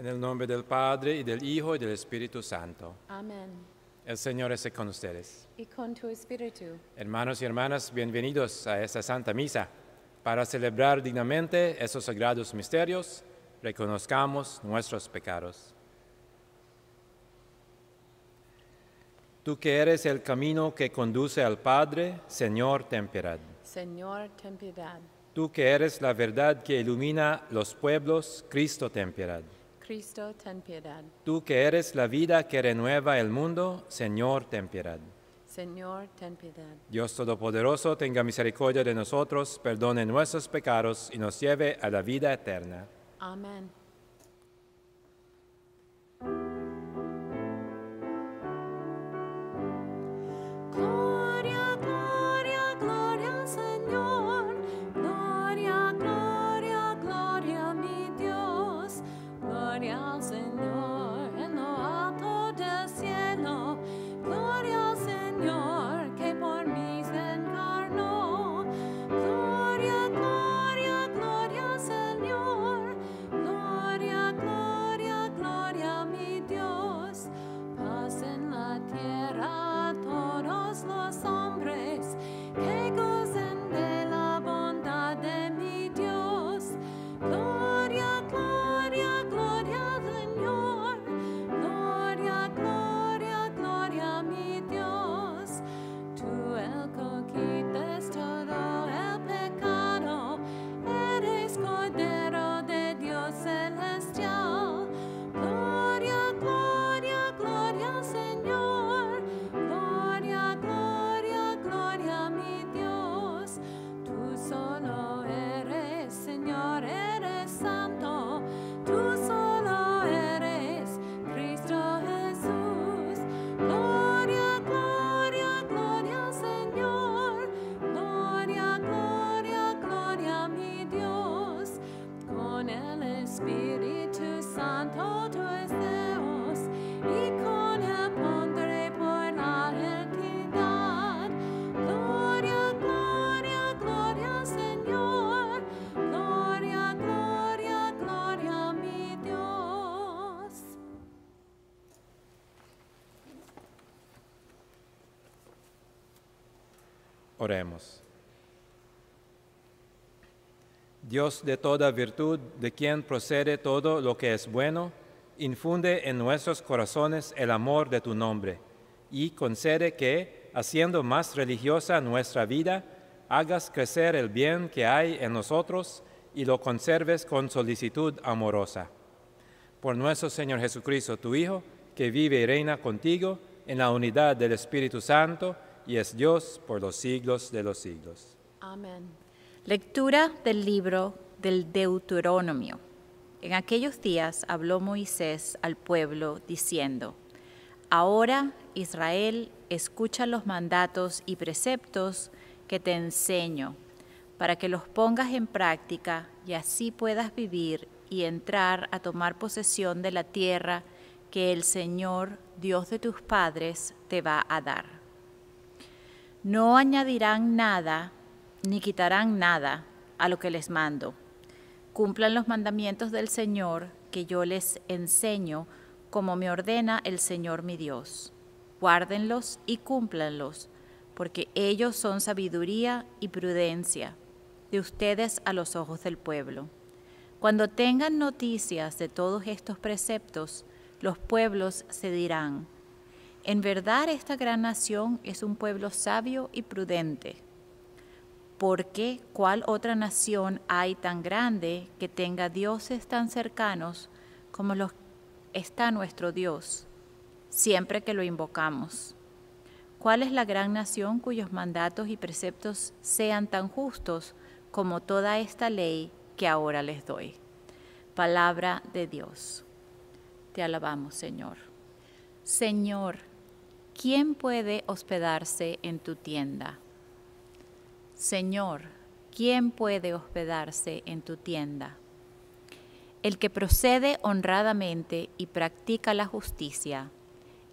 En el nombre del Padre, y del Hijo, y del Espíritu Santo. Amén. El Señor esté con ustedes. Y con tu espíritu. Hermanos y hermanas, bienvenidos a esta Santa Misa. Para celebrar dignamente esos sagrados misterios, reconozcamos nuestros pecados. Tú que eres el camino que conduce al Padre, Señor, ten piedad. Señor, ten piedad. Tú que eres la verdad que ilumina los pueblos, Cristo, ten piedad. Cristo, ten piedad. Tú que eres la vida que renueva el mundo, Señor, ten piedad. Señor, ten piedad. Dios Todopoderoso, tenga misericordia de nosotros, perdone nuestros pecados y nos lleve a la vida eterna. Amén. Oremos. Dios de toda virtud, de quien procede todo lo que es bueno, infunde en nuestros corazones el amor de tu nombre y concede que, haciendo más religiosa nuestra vida, hagas crecer el bien que hay en nosotros y lo conserves con solicitud amorosa. Por nuestro Señor Jesucristo, tu Hijo, que vive y reina contigo en la unidad del Espíritu Santo y es Dios por los siglos de los siglos. Amén. Lectura del libro del Deuteronomio. En aquellos días habló Moisés al pueblo diciendo, Ahora, Israel, escucha los mandatos y preceptos que te enseño, para que los pongas en práctica y así puedas vivir y entrar a tomar posesión de la tierra que el Señor, Dios de tus padres, te va a dar. No añadirán nada ni quitarán nada a lo que les mando. Cumplan los mandamientos del Señor que yo les enseño, como me ordena el Señor mi Dios. Guárdenlos y cúmplanlos, porque ellos son sabiduría y prudencia de ustedes a los ojos del pueblo. Cuando tengan noticias de todos estos preceptos, los pueblos se dirán, en verdad esta gran nación es un pueblo sabio y prudente porque ¿cuál otra nación hay tan grande que tenga dioses tan cercanos como los está nuestro Dios, siempre que lo invocamos? ¿Cuál es la gran nación cuyos mandatos y preceptos sean tan justos como toda esta ley que ahora les doy? Palabra de Dios. Te alabamos, Señor. Señor, ¿quién puede hospedarse en tu tienda? Señor, ¿quién puede hospedarse en tu tienda? El que procede honradamente y practica la justicia,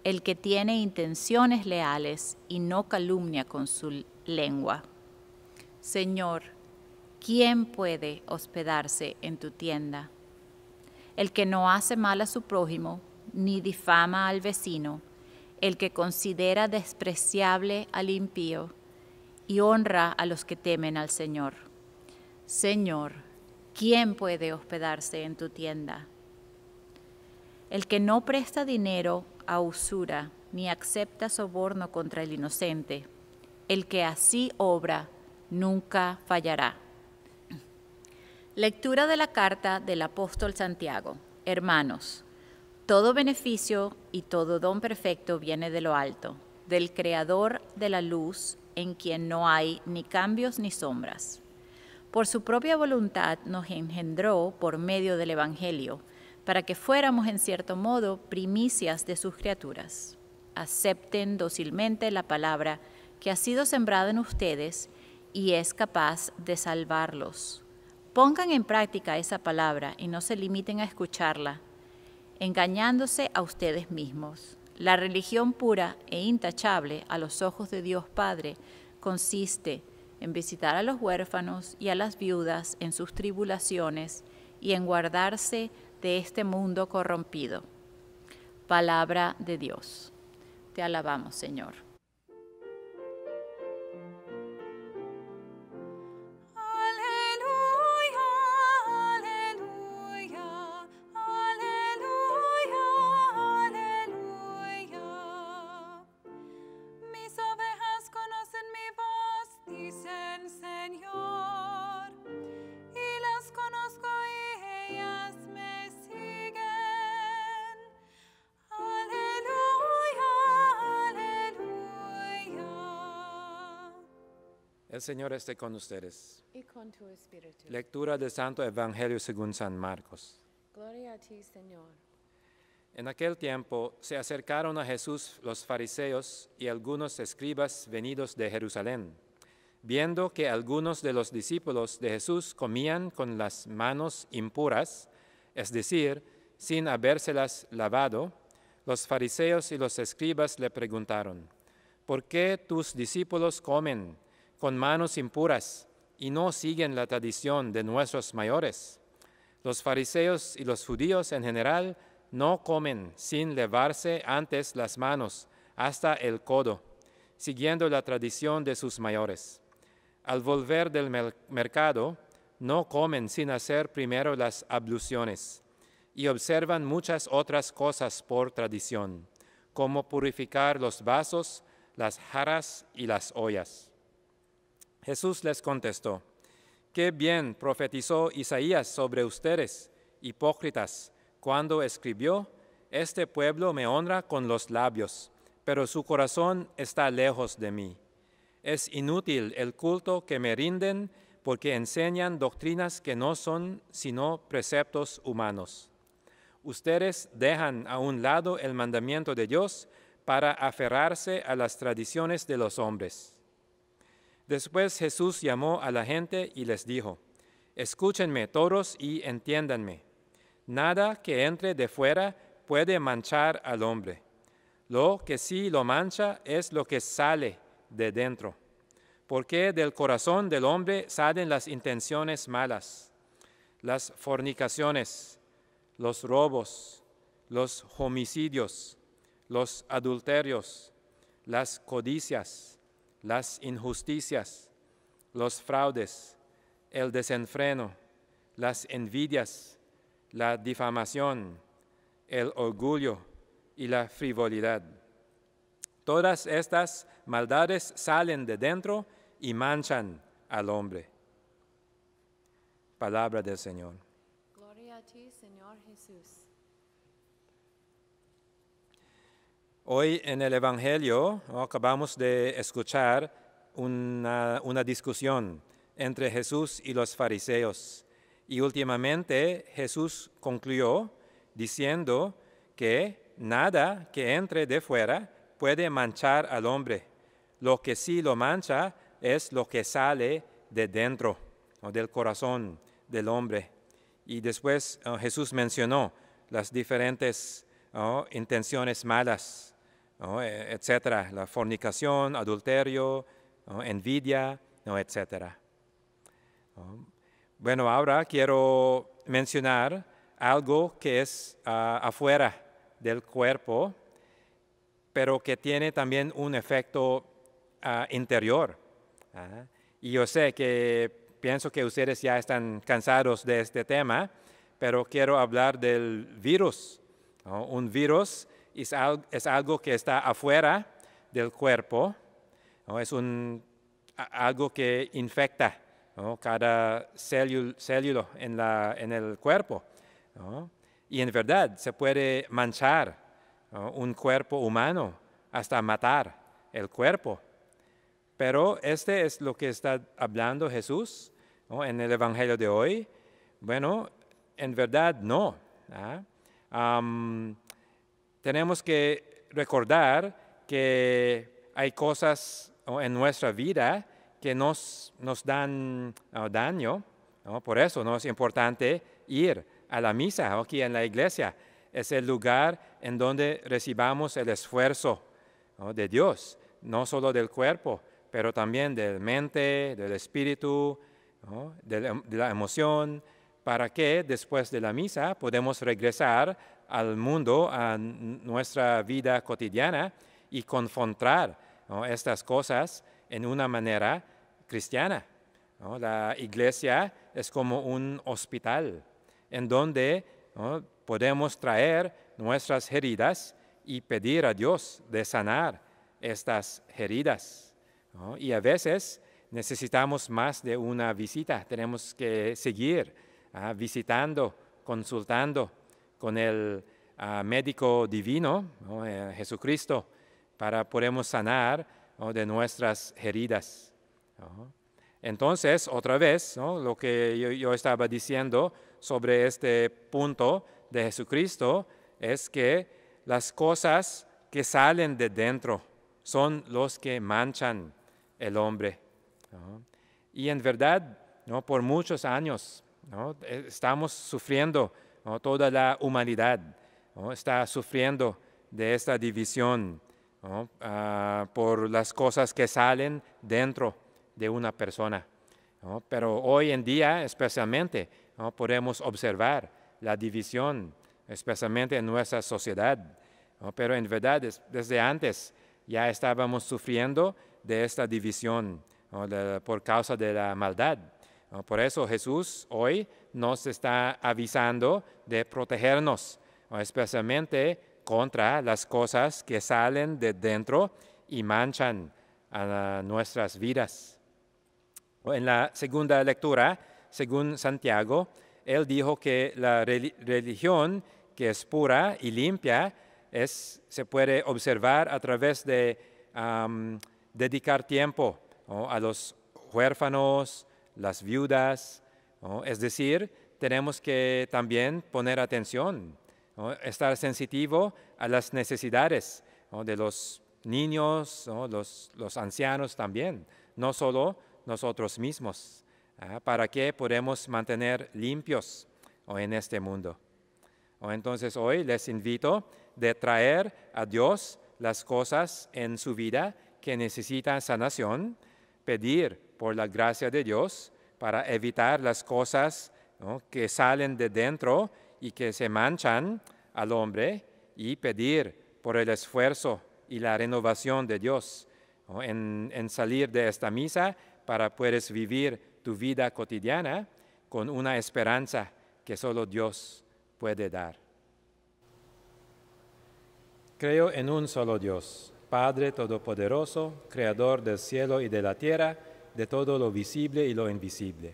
el que tiene intenciones leales y no calumnia con su lengua. Señor, ¿quién puede hospedarse en tu tienda? el que no hace mal a su prójimo, ni difama al vecino, el que considera despreciable al impío, y honra a los que temen al Señor. Señor, ¿quién puede hospedarse en tu tienda? El que no presta dinero a usura, ni acepta soborno contra el inocente, el que así obra, nunca fallará. Lectura de la carta del apóstol Santiago. Hermanos, todo beneficio y todo don perfecto viene de lo alto, del Creador de la luz, en quien no hay ni cambios ni sombras. Por su propia voluntad nos engendró por medio del Evangelio, para que fuéramos en cierto modo primicias de sus criaturas. Acepten dócilmente la palabra que ha sido sembrada en ustedes y es capaz de salvarlos. Pongan en práctica esa palabra y no se limiten a escucharla, engañándose a ustedes mismos. La religión pura e intachable a los ojos de Dios Padre consiste en visitar a los huérfanos y a las viudas en sus tribulaciones y en guardarse de este mundo corrompido. Palabra de Dios. Te alabamos, Señor. El Señor esté con ustedes. Y con tu espíritu. Lectura del Santo Evangelio según San Marcos. Gloria a ti, Señor. En aquel tiempo se acercaron a Jesús los fariseos y algunos escribas venidos de Jerusalén, viendo que algunos de los discípulos de Jesús comían con las manos impuras, es decir, sin habérselas lavado, los fariseos y los escribas le preguntaron, ¿por qué tus discípulos comen con manos impuras y no siguen la tradición de nuestros mayores? Los fariseos y los judíos en general no comen sin lavarse antes las manos hasta el codo, siguiendo la tradición de sus mayores. Al volver del mer- mercado, no comen sin hacer primero las abluciones y observan muchas otras cosas por tradición, como purificar los vasos, las jarras y las ollas. Jesús les contestó, Qué bien profetizó Isaías sobre ustedes, hipócritas, cuando escribió, Este pueblo me honra con los labios, pero su corazón está lejos de mí. Es inútil el culto que me rinden porque enseñan doctrinas que no son sino preceptos humanos. Ustedes dejan a un lado el mandamiento de Dios para aferrarse a las tradiciones de los hombres. Después Jesús llamó a la gente y les dijo, Escúchenme todos y entiéndanme. Nada que entre de fuera puede manchar al hombre. Lo que sí lo mancha es lo que sale de dentro. Porque del corazón del hombre salen las intenciones malas, las fornicaciones, los robos, los homicidios, los adulterios, las codicias, las injusticias, los fraudes, el desenfreno, las envidias, la difamación, el orgullo y la frivolidad. Todas estas maldades salen de dentro y manchan al hombre. Palabra del Señor. Gloria a ti, Señor Jesús. Hoy en el Evangelio ¿no? acabamos de escuchar una, una discusión entre Jesús y los fariseos. Y últimamente Jesús concluyó diciendo que nada que entre de fuera puede manchar al hombre. Lo que sí lo mancha es lo que sale de dentro, o del corazón del hombre. Y después uh, Jesús mencionó las diferentes uh, intenciones malas, uh, etcétera, la fornicación, adulterio, envidia, etcétera. Bueno, ahora quiero mencionar algo que es ah, afuera del cuerpo, pero que tiene también un efecto ah, interior. Y yo sé que pienso que ustedes ya están cansados de este tema, pero quiero hablar del virus. ¿no? Un virus es, es algo que está afuera del cuerpo, es un, algo que infecta cada célula, en, en el cuerpo. Y en verdad se puede manchar un cuerpo humano hasta matar el cuerpo. Pero este es lo que está hablando Jesús en el Evangelio de hoy. Bueno, en verdad no. ¿ah? Tenemos que recordar que hay cosas en nuestra vida que nos, nos dan daño. Por eso ¿no? es importante ir a la misa aquí en la iglesia. Es el lugar en donde recibamos el esfuerzo de Dios, no solo del cuerpo, pero también del mente, del espíritu, de, la, de emoción, para que después de la misa podemos regresar al mundo, a nuestra vida cotidiana y confrontar estas cosas en una manera cristiana. La iglesia es como un hospital en donde podemos traer nuestras heridas y pedir a Dios de sanar estas heridas. Y a veces necesitamos más de una visita, tenemos que seguir ah, visitando, consultando con el ah, médico divino, ¿no? Eh, Jesucristo, para podemos sanar de nuestras heridas. Entonces, otra vez, lo que yo, yo estaba diciendo sobre este punto de Jesucristo es que las cosas que salen de dentro son los que manchan el hombre. Y en verdad, ¿no? por muchos años, ¿no? estamos sufriendo, toda la humanidad está sufriendo de esta división. Ah, por las cosas que salen dentro de una persona. Pero hoy en día, especialmente, podemos observar la división, especialmente en nuestra sociedad. Pero en verdad, es- desde antes ya estábamos sufriendo de esta división por causa de la maldad. Por eso Jesús hoy nos está avisando de protegernos, ¿no? especialmente contra las cosas que salen de dentro y manchan a nuestras vidas. En la segunda lectura, según Santiago, él dijo que la reli- religión que es pura y limpia es, se puede observar a través de dedicar tiempo a los huérfanos, las viudas, es decir, tenemos que también poner atención, estar sensitivo a las necesidades de los niños, los, los ancianos también, no solo nosotros mismos, ¿ah? para que podemos mantener limpios en este mundo. Entonces hoy les invito de traer a Dios las cosas en su vida que necesitan sanación, pedir por la gracia de Dios para evitar las cosas que salen de dentro y que se manchan al hombre y pedir por el esfuerzo y la renovación de Dios en, en salir de esta misa para puedes vivir tu vida cotidiana con una esperanza que solo Dios puede dar. Creo en un solo Dios, Padre Todopoderoso, Creador del cielo y de la tierra, de todo lo visible y lo invisible.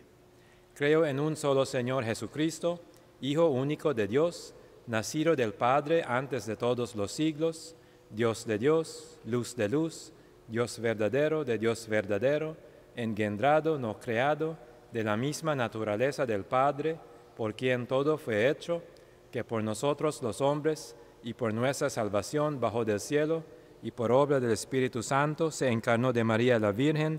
Creo en un solo Señor Jesucristo, Hijo único de Dios, nacido del Padre antes de todos los siglos, Dios de Dios, luz de luz, Dios verdadero de Dios verdadero, engendrado, no creado, de la misma naturaleza del Padre, por quien todo fue hecho, que por nosotros los hombres y por nuestra salvación bajo del cielo y por obra del Espíritu Santo se encarnó de María la Virgen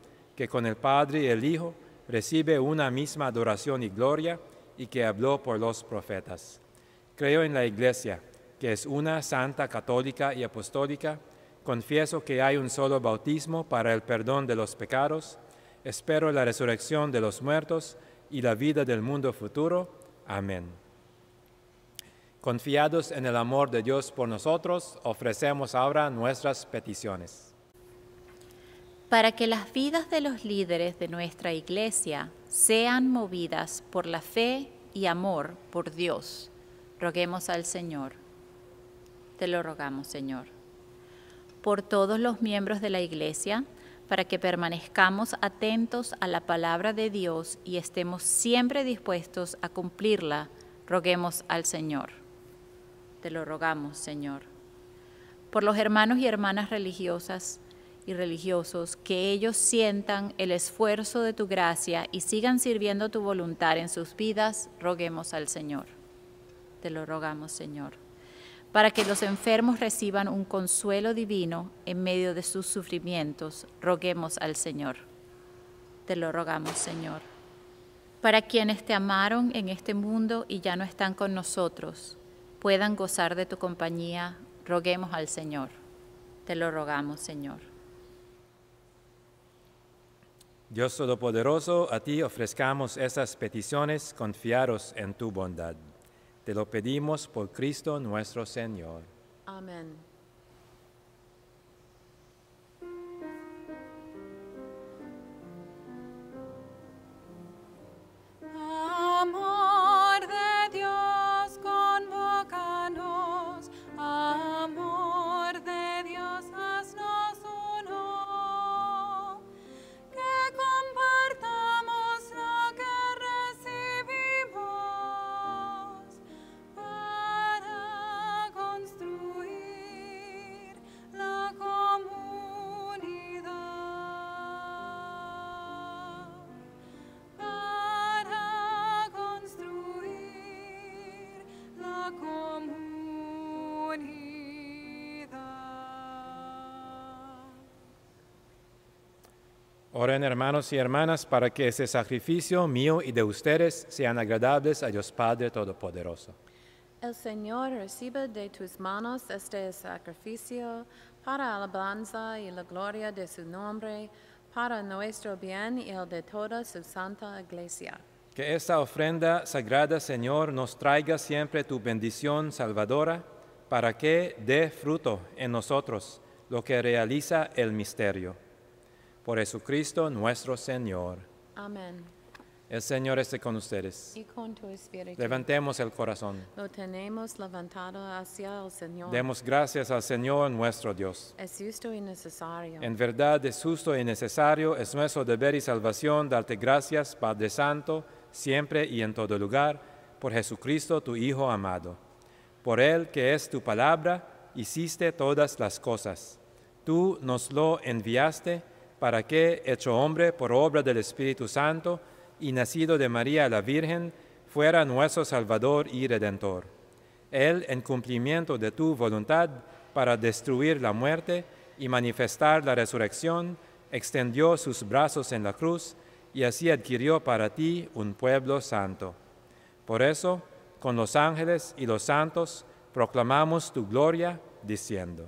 que con el Padre y el Hijo recibe una misma adoración y gloria, y que habló por los profetas. Creo en la Iglesia, que es una santa católica y apostólica, confieso que hay un solo bautismo para el perdón de los pecados, espero la resurrección de los muertos y la vida del mundo futuro. Amén. Confiados en el amor de Dios por nosotros, ofrecemos ahora nuestras peticiones. Para que las vidas de los líderes de nuestra iglesia sean movidas por la fe y amor por Dios, roguemos al Señor. Te lo rogamos, Señor. Por todos los miembros de la iglesia, para que permanezcamos atentos a la palabra de Dios y estemos siempre dispuestos a cumplirla, roguemos al Señor. Te lo rogamos, Señor. Por los hermanos y hermanas religiosas y religiosos, que ellos sientan el esfuerzo de tu gracia y sigan sirviendo tu voluntad en sus vidas, roguemos al Señor. Te lo rogamos, Señor. Para que los enfermos reciban un consuelo divino en medio de sus sufrimientos, roguemos al Señor. Te lo rogamos, Señor. Para quienes te amaron en este mundo y ya no están con nosotros, puedan gozar de tu compañía, roguemos al Señor. Te lo rogamos, Señor. Dios Todopoderoso, a ti ofrezcamos esas peticiones confiados en tu bondad. Te lo pedimos por Cristo nuestro Señor. Amén. Oren hermanos y hermanas para que ese sacrificio mío y de ustedes sean agradables a Dios Padre Todopoderoso. El Señor recibe de tus manos este sacrificio para alabanza y la gloria de su nombre, para nuestro bien y el de toda su santa iglesia. Que esta ofrenda sagrada, Señor, nos traiga siempre tu bendición salvadora, para que dé fruto en nosotros lo que realiza el misterio. Por Jesucristo nuestro Señor. Amén. El Señor esté con ustedes. Y con tu espíritu. Levantemos el corazón. Lo tenemos levantado hacia el Señor. Demos gracias al Señor nuestro Dios. es justo y necesario. En verdad es justo y necesario, es nuestro deber y salvación darte gracias, Padre Santo, siempre y en todo lugar, por Jesucristo, tu Hijo amado. Por Él, que es tu palabra, hiciste todas las cosas. Tú nos lo enviaste para que, hecho hombre por obra del Espíritu Santo y nacido de María la Virgen, fuera nuestro Salvador y Redentor. Él, en cumplimiento de tu voluntad para destruir la muerte y manifestar la resurrección, extendió sus brazos en la cruz y así adquirió para ti un pueblo santo. Por eso, con los ángeles y los santos, proclamamos tu gloria, diciendo,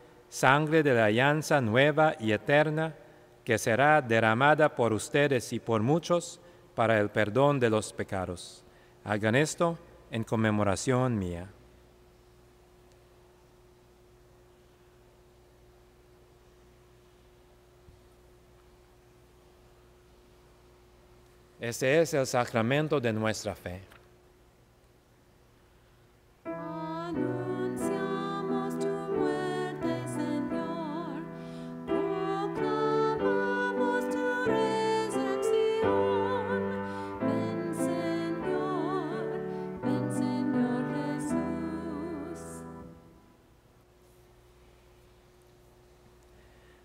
sangre de la alianza nueva y eterna, que será derramada por ustedes y por muchos para el perdón de los pecados. Hagan esto en conmemoración mía. Este es el sacramento de nuestra fe.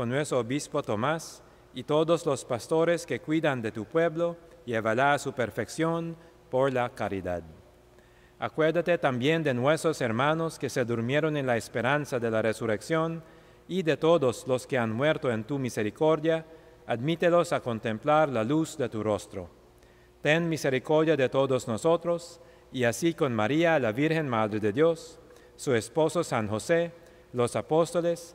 con nuestro obispo Tomás y todos los pastores que cuidan de tu pueblo, llévala a su perfección por la caridad. Acuérdate también de nuestros hermanos que se durmieron en la esperanza de la resurrección y de todos los que han muerto en tu misericordia, admítelos a contemplar la luz de tu rostro. Ten misericordia de todos nosotros, y así con María, la Virgen Madre de Dios, su esposo San José, los apóstoles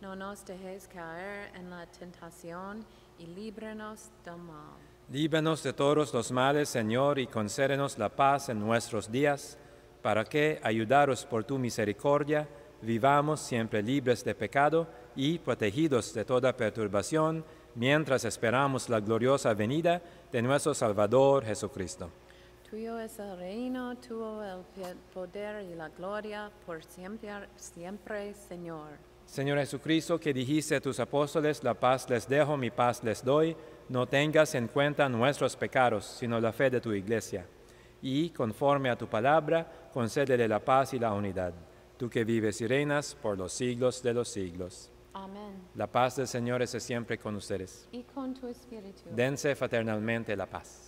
No nos dejes caer en la tentación y líbranos del mal. Líbranos de todos los males, Señor, y concédenos la paz en nuestros días, para que, ayudados por tu misericordia, vivamos siempre libres de pecado y protegidos de toda perturbación, mientras esperamos la gloriosa venida de nuestro Salvador Jesucristo. Tuyo es el reino, tuyo el poder y la gloria por siempre, siempre, Señor. Señor Jesucristo, que dijiste a tus apóstoles, la paz les dejo, mi paz les doy, no tengas en cuenta nuestros pecados, sino la fe de tu iglesia. Y, conforme a tu palabra, concédele la paz y la unidad. Tú que vives y reinas por los siglos de los siglos. Amén. La paz del Señor esté siempre con ustedes. Y con tu espíritu. Dense fraternalmente la paz.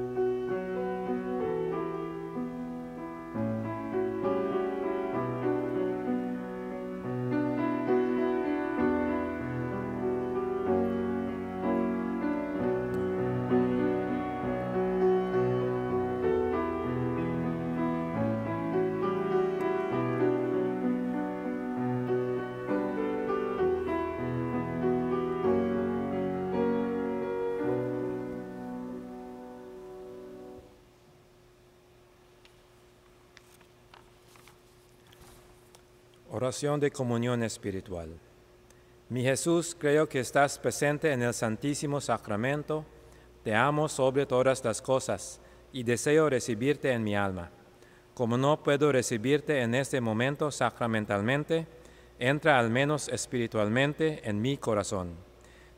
Oración de comunión espiritual. Mi Jesús, creo que estás presente en el Santísimo Sacramento. Te amo sobre todas las cosas y deseo recibirte en mi alma. Como no puedo recibirte en este momento sacramentalmente, entra al menos espiritualmente en mi corazón.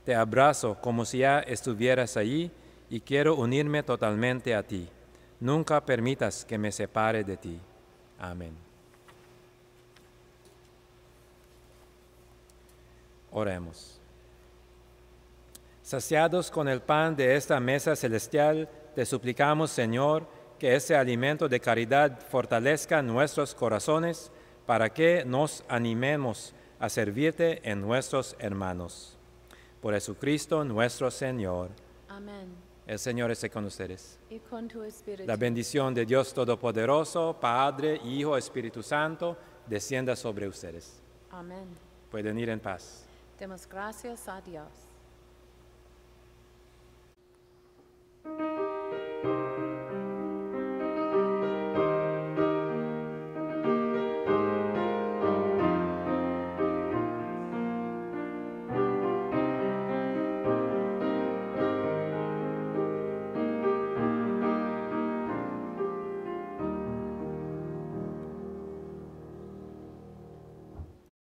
Te abrazo como si ya estuvieras allí y quiero unirme totalmente a ti. Nunca permitas que me separe de ti. Amén. Oremos. Saciados con el pan de esta mesa celestial, te suplicamos, Señor, que ese alimento de caridad fortalezca nuestros corazones para que nos animemos a servirte en nuestros hermanos. Por Jesucristo nuestro Señor. Amén. El Señor esté con ustedes. Y con tu espíritu. La bendición de Dios Todopoderoso, Padre, Hijo, Espíritu Santo, descienda sobre ustedes. Amén. Pueden ir en paz. Demos gracias a Dios.